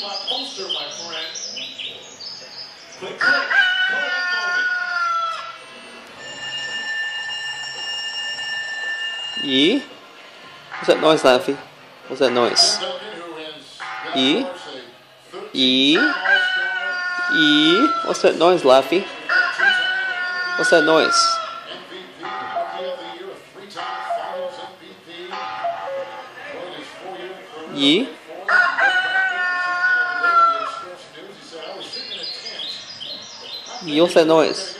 my poster, my friend. Click, click. Moment. Yee? What's that noise, Laffy? What's that noise? Duncan, who has Yee? led, of course, a 13 Yee? All-Star, Yee? What's that noise, Laffy? What's that noise? MVP, E ouça nós.